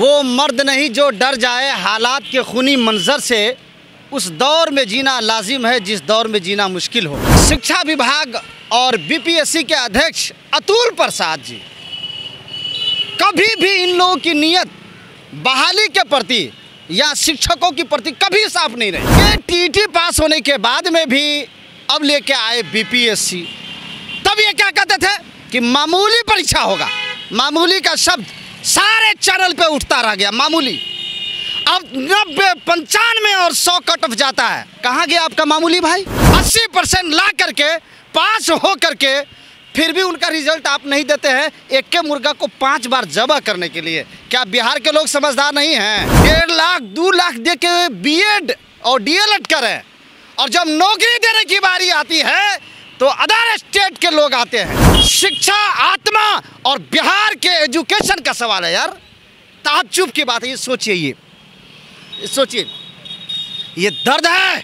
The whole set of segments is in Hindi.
वो मर्द नहीं जो डर जाए, हालात के खूनी मंजर से उस दौर में जीना लाजिम है, जिस दौर में जीना मुश्किल हो। शिक्षा विभाग और बीपीएससी के अध्यक्ष अतुल प्रसाद जी, कभी भी इन लोगों की नीयत, बहाली के प्रति या शिक्षकों के प्रति कभी साफ़ नहीं रही। ये टीटी पास होने के बाद में भी अब लेके आए बीपीएससी तब ये क्या कहते थे कि मामूली परीक्षा होगा। मामूली का शब्द सारे चैनल पे उठता रह गया, मामूली। अब नब्बे, पंचानवे और सौ कट ऑफ़ जाता है। कहाँ गया आपका मामूली भाई? अस्सी परसेंट ला करके, पास हो करके, फिर भी उनका रिज़ल्ट आप नहीं देते हैं। एक के मुर्गा को पाँच बार जबा करने के लिए। क्या बिहार के लोग समझदार नहीं हैं? डेढ़ लाख, दो लाख दे के बीएड और डीएलएड करें। और जब नौकरी देने की बारी आती है तो अदर स्टेट के लोग आते हैं। शिक्षा, आत्मा और बिहार के एजुकेशन का सवाल है यार। ताजुब की बात है, ये सोचिए ये। ये सोचिए। ये दर्द है।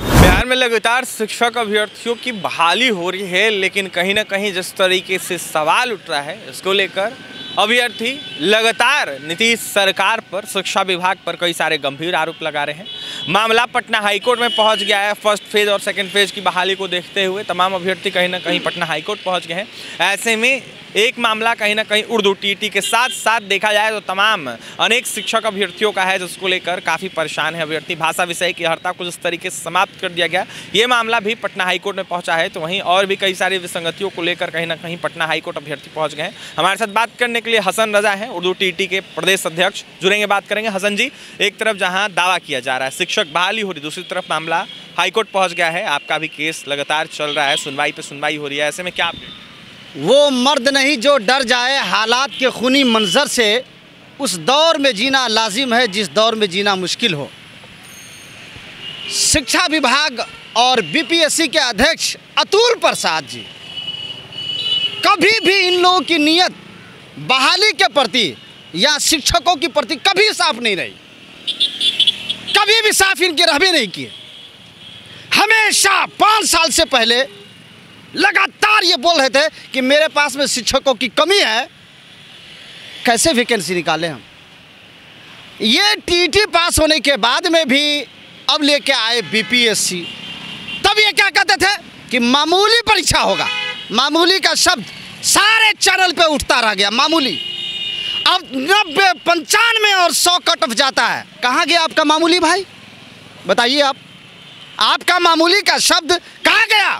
बिहार में लगातार शिक्षक अभ्यर्थियों की बहाली हो रही है, लेकिन कहीं ना कहीं जिस तरीके से सवाल उठ रहा है, इसको लेकर अभ्यर्थी लगातार नीतीश सरकार पर, शिक्षा विभाग पर कई सारे गंभीर आरोप लगा रहे हैं। मामला पटना हाईकोर्ट में पहुँच गया है। फ़र्स्ट फ़ेज़ और सेकंड फ़ेज़ की बहाली को देखते हुए तमाम अभ्यर्थी कहीं ना कहीं पटना हाईकोर्ट पहुँच गए हैं। ऐसे में एक मामला कहीं ना कहीं उर्दू टीटी के साथ साथ देखा जाए तो तमाम अनेक शिक्षक अभ्यर्थियों का है, जिसको लेकर काफ़ी परेशान है अभ्यर्थी। भाषा विषय की हड़ता को जिस तरीके से समाप्त कर दिया गया। ये मामला भी पटना हाईकोर्ट में पहुँचा है तो वहीं और भी कई सारी विसंगतियों को लेकर कहीं ना कहीं पटना हाईकोर्ट अभ्यर्थी पहुँच गए हमारे साथ बात करने के लिए हसन रजा हैं, उर्दू टी के प्रदेश अध्यक्ष। जुड़ेंगे बात करेंगे हसन जी, एक तरफ़ जहाँ दावा किया जा रहा है, शिक्षक बहाली हो रही, दूसरी तरफ़ मामला हाईकोर्ट पहुँच गया है, आपका भी केस लगातार चल रहा है, सुनवाई पे सुनवाई हो रही है, ऐसे में क्या वो मर्द नहीं, जो डर जाए, हालात के खूनी मंजर से उस दौर में जीना लाजिम है, जिस दौर में जीना मुश्किल हो। शिक्षा विभाग और बीपीएससी के अध्यक्ष अतुल प्रसाद जी, कभी भी इन लोगों की नीयत बहाली के प्रति या शिक्षकों के प्रति कभी साफ़ नहीं रही। कभी भी साफ़ इनके रहबे नहीं किए हमेशा पाँच साल से पहले लगातार ये बोल रहे थे कि मेरे पास में शिक्षकों की कमी है, कैसे वैकेंसी निकालें हम? ये टीटी पास होने के बाद में भी अब लेके आए बीपीएससी तब ये क्या कहते थे कि मामूली परीक्षा होगा। मामूली का शब्द सारे चैनल पे उठता रह गया, मामूली। अब नब्बे, पंचानवे और सौ कट ऑफ़ जाता है। कहाँ गया आपका मामूली भाई? बताइए आप। आपका मामूली का शब्द कहाँ गया?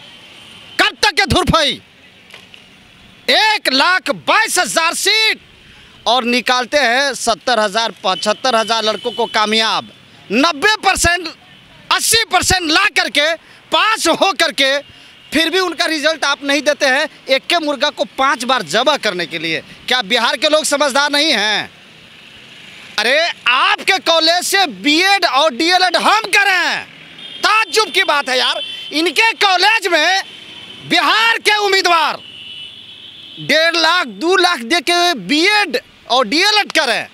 कब तक के धुरफई एक लाख बाईस हज़ार सीट। और निकालते हैं सत्तर हज़ार, पचहत्तर हज़ार लड़कों को कामयाब। नब्बे परसेंट, अस्सी परसेंट ला करके, पास हो करके फिर भी उनका रिज़ल्ट आप नहीं देते हैं। एक के मुर्गा को पाँच बार जबा करने के लिए। क्या बिहार के लोग समझदार नहीं हैं? अरे, आपके कॉलेज से बीएड और डीएलएड हम करें। ताजुब की बात है यार। इनके कॉलेज में बिहार के उम्मीदवार डेढ़ लाख, दो लाख दे के बीएड और डीएलएड करें।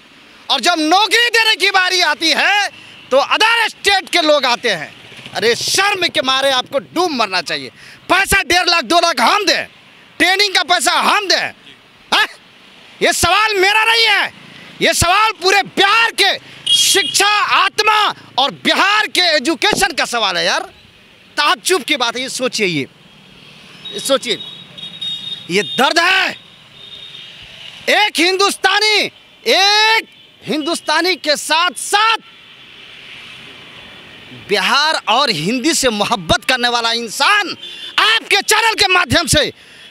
और जब नौकरी देने की बारी आती है तो अदर स्टेट के लोग आते हैं। अरे शर्म के मारे आपको डूब मरना चाहिए। पैसा डेढ़ लाख, दो लाख हम दें। ट्रेनिंग का पैसा हम दें। ये सवाल मेरा नहीं है। ये सवाल पूरे बिहार के शिक्षा, आत्मा और बिहार के एजुकेशन का सवाल है यार। ताजुब की बात है, ये सोचिए ये सोचिए। ये दर्द है। एक हिंदुस्तानी एक हिंदुस्तानी के साथ साथ बिहार और हिंदी से मोहब्बत करने वाला इंसान आपके चैनल के माध्यम से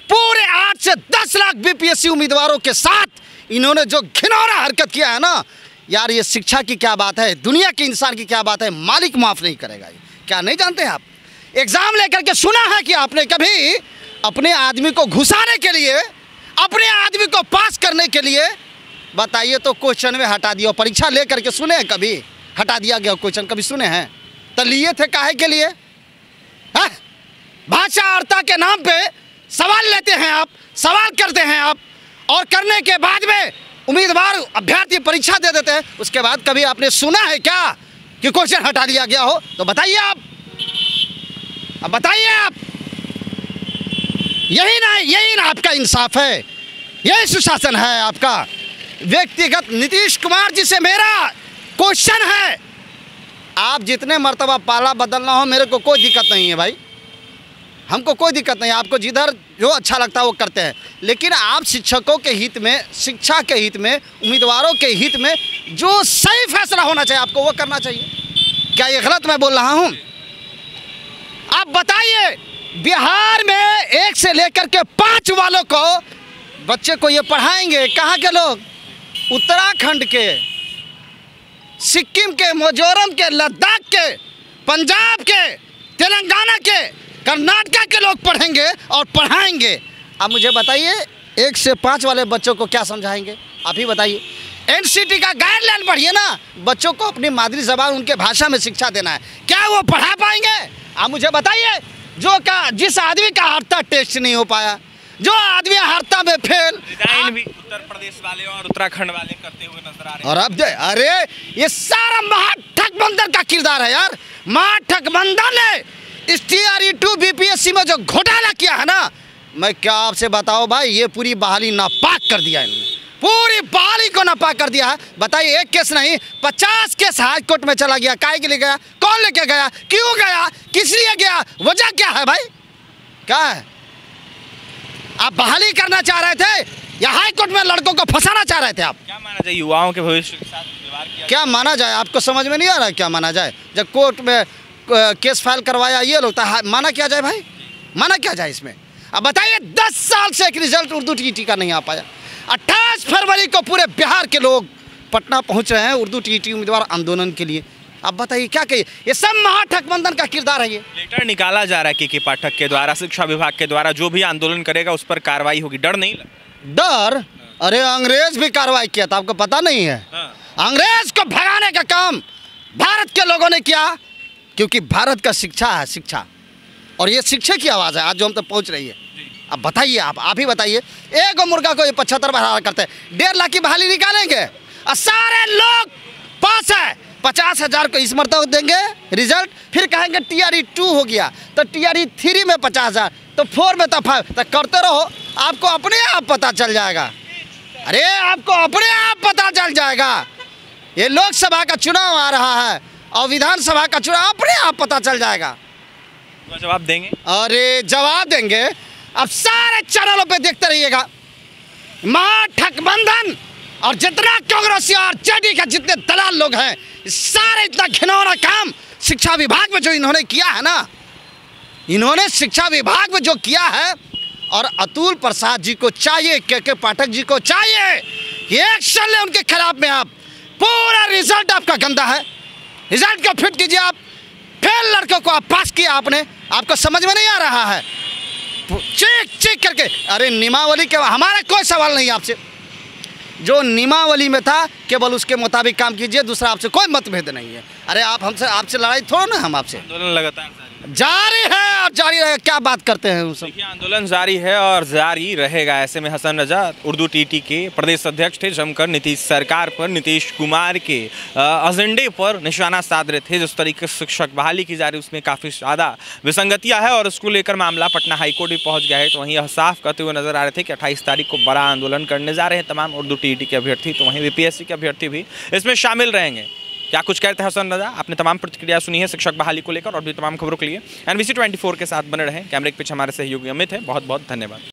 पूरे आठ से दस लाख बीपीएससी उम्मीदवारों के साथ इन्होंने जो घिनौना हरकत किया है ना, यार ये शिक्षा की क्या बात है, दुनिया के इंसान की क्या बात है, मालिक माफ़ नहीं करेगा ये। क्या नहीं जानते आप? एग्ज़ाम लेकर के सुना है कि आपने कभी अपने आदमी को घुसाने के लिए, अपने आदमी को पास करने के लिए, बताइए तो क्वेश्चन में हटा दिया परीक्षा ले करके सुने हैं कभी? हटा दिया गया क्वेश्चन कभी सुने हैं? तो लिए थे काहे के लिए? हाँ? भाषा अर्ता के नाम पे सवाल लेते हैं आप, सवाल करते हैं आप, और करने के बाद में उम्मीदवार अभ्यर्थी परीक्षा दे देते हैं। उसके बाद कभी आपने सुना है क्या कि क्वेश्चन हटा दिया गया हो? तो बताइए आप। अब बताइए आप। यही ना यही ना आपका इंसाफ है। यही सुशासन है आपका। व्यक्तिगत नीतीश कुमार जी से मेरा क्वेश्चन है। आप जितने मरतबा पाला बदलना हो, मेरे को कोई दिक्कत नहीं है भाई। हमको कोई दिक्कत नहीं, आपको जिधर जो अच्छा लगता है वो करते हैं। लेकिन आप शिक्षकों के हित में, शिक्षा के हित में, उम्मीदवारों के हित में, जो सही फैसला होना चाहिए, आपको वो करना चाहिए। क्या ये गलत मैं बोल रहा हूँ? आप बताइए, बिहार में एक से लेकर के पाँच वालों को बच्चे को ये पढ़ाएँगे, कहाँ के लोग? उत्तराखंड के। सिक्किम के, मिजोरम के, लद्दाख के, पंजाब के, तेलंगाना के, कर्नाटका के लोग पढ़ेंगे और पढ़ाएँगे। अब मुझे बताइए, एक से पाँच वाले बच्चों को क्या समझाएँगे? आप ही बताइए। एनसीटी का गाइडलाइन पढ़िए ना। बच्चों को अपनी मादरी जबान उनके भाषा में शिक्षा देना है। क्या वो पढ़ा पाएँगे? आप मुझे बताइए, जो का, जिस आदमी का हफ़्ता टेस्ट नहीं हो पाया। जो आदमी हरता में फेल। भी उत्तर प्रदेश वाले और उत्तराखंड वाले करते हुए नज़र आ रहे और अब अरे ये सारा महाठगबंधन का किरदार है यार। महाठगबंधन ने इस T R E two B P S C में जो घोटाला किया है ना मैं क्या आपसे बताओ भाई ये पूरी बहाली नापाक कर दिया इन्होंने। पूरी बहाली को नापाक कर दिया है। बताइए एक केस नहीं पचास केस हाई कोर्ट में चला गया। काय के लिए गया? कौन लेके गया? क्यों गया? किस लिए गया? वजह क्या है भाई? क्या है? आप बहाली करना चाह रहे थे या हाई कोर्ट में लड़कों को फंसाना चाह रहे थे आप? क्या माना जाए युवाओं के भविष्य के साथ व्यवहार किया क्या माना जाए? आपको समझ में नहीं आ रहा क्या माना जाए? जब कोर्ट में केस फ़ाइल करवाया ये लोग तो माना क्या जाए भाई? माना क्या जाए इसमें? अब बताइए दस साल से एक रिज़ल्ट उर्दू टी का नहीं आ पाया। अट्ठाईस फरवरी को पूरे बिहार के लोग पटना पहुँच रहे हैं उर्दू टी उम्मीदवार आंदोलन के लिए। अब बताइए क्या कहिए? ये सब महाठगबंधन का किरदार है ये। लेटर निकाला जा रहा है के के पाठक के द्वारा शिक्षा विभाग के द्वारा जो भी आंदोलन करेगा उस पर कार्रवाई होगी। डर नहीं डर? अरे अंग्रेज़ भी कार्रवाई किया था आपको पता नहीं है? हाँ। अंग्रेज़ को भगाने का काम भारत के लोगों ने किया क्योंकि भारत का शिक्षा है शिक्षा। और ये शिक्षा की आवाज़ है आज जो हम तक पहुँच रही है। अब बताइए आप आप ही बताइए। एक मुर्गा को ये पचहत्तर बहार करते हैं। डेढ़ लाख की बहाली निकालेंगे। और सारे लोग पास है। पचास हज़ार को इस मरतब देंगे रिज़ल्ट फिर कहेंगे टी आर ई टू हो गया। तो टी आर ई थ्री में पचास हज़ार तो फोर में तो फाइव तो करते रहो आपको अपने आप पता चल जाएगा। अरे आपको अपने आप पता चल जाएगा। ये लोकसभा का चुनाव आ रहा है और विधानसभा का चुनाव अपने आप पता चल जाएगा। तो जवाब देंगे? अरे जवाब देंगे। अब सारे चैनलों पे देखते रहिएगा। महाठगबंधन। और जितना कांग्रेसी और जेडी के जितने दलाल लोग हैं, सारे इतना घिनौना काम शिक्षा विभाग में जो इन्होंने किया है ना, इन्होंने शिक्षा विभाग में जो किया है, और अतुल प्रसाद जी को चाहिए, के के पाठक जी को चाहिए एक्शन ले उनके खिलाफ में आप। पूरा रिज़ल्ट आपका गंदा है। रिज़ल्ट को फिट कीजिए आप। फेल लड़कों को आप पास किया आपने। आपको समझ में नहीं आ रहा है। चेक चेक करके, अरे निमावली के हमारा कोई सवाल नहीं आपसे। जो नीमावली में था, केवल उसके मुताबिक काम कीजिए, दूसरा आपसे कोई मतभेद नहीं है। अरे, आप हमसे, आपसे लड़ाई थोड़ा ना हम आपसे। आंदोलन लगातार। जारी है। और जारी रहेगा। क्या बात करते हैं उस आंदोलन जारी है और जारी रहेगा, ऐसे में हसन रजा उर्दू टीटी के प्रदेश अध्यक्ष थे, जमकर नीतीश सरकार पर, नीतीश कुमार के एजेंडे पर निशाना साध रहे थे, जिस तरीके से शिक्षक बहाली की जा रही उसमें काफ़ी ज़्यादा विसंगतियाँ है और उसको लेकर मामला पटना हाईकोर्ट भी पहुँच गया है। तो वहीं यह साफ़ करते हुए नज़र आ रहे थे कि अट्ठाईस तारीख को बड़ा आंदोलन करने जा रहे हैं तमाम उर्दू टी के अभ्यर्थी तो वहीं बीपीएससी के अभ्यर्थी भी इसमें शामिल रहेंगे। क्या कुछ कहते हैं हसन रजा? आपने तमाम प्रतिक्रिया सुनी है शिक्षक बहाली को लेकर और भी तमाम खबरों के लिए। एनबीसी 24 के साथ बने रहें। कैमरे के पीछे हमारे सहयोगी अमित है। बहुत बहुत धन्यवाद।